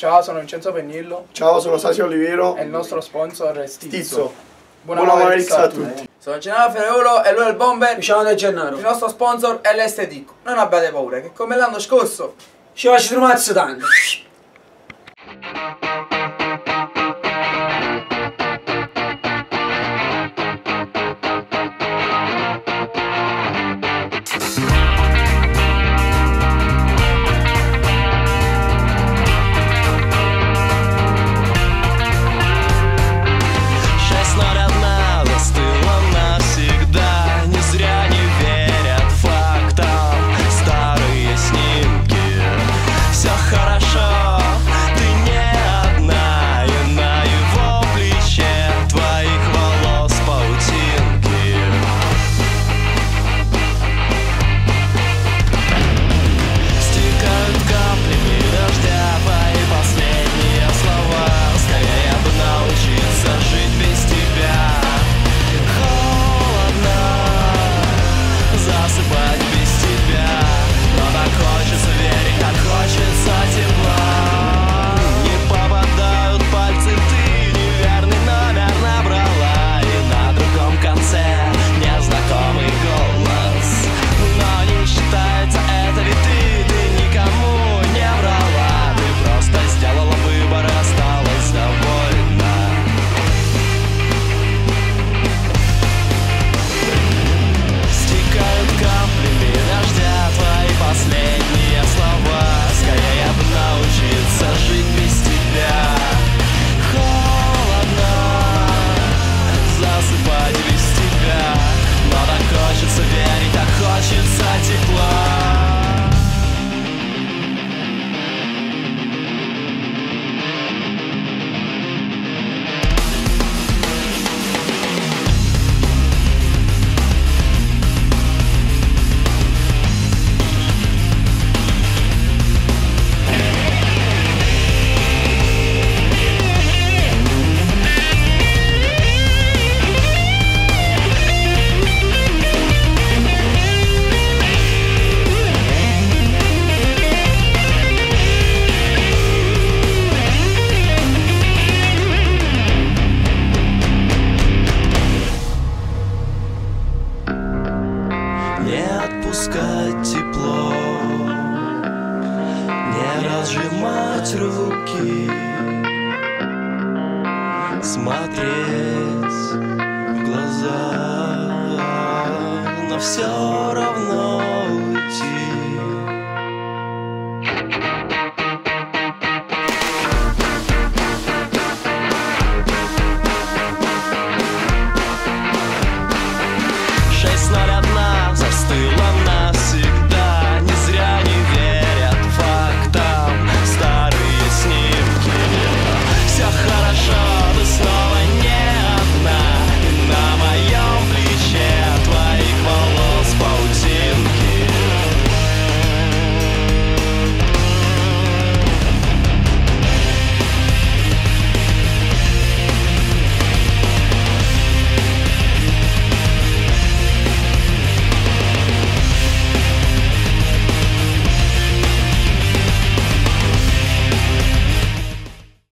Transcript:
Ciao, sono Vincenzo Pennillo Ciao, sono Sasio Olivero. e il nostro sponsor è Stizzo. Stizzo. Buona, Buona Mavericks a tutti. Sono Gennaro Ferraiolo e lui è il Bomber. Diciamo del Gennaro. Il nostro sponsor è l'Estetico. Non abbiate paura, che come l'anno scorso Ci faccio trumazzo tanto. Хочется тепла стал руки, смотреть в глаза на все.